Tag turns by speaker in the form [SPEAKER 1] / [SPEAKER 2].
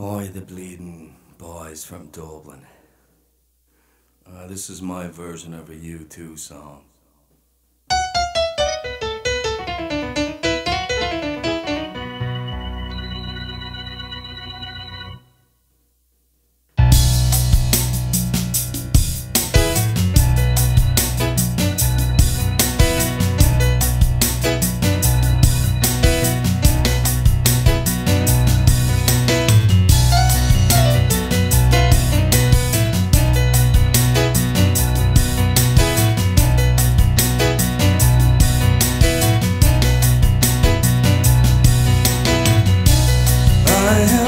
[SPEAKER 1] Oi, the bleeding boys from Dublin. Uh, this is my version of a U2 song. 말야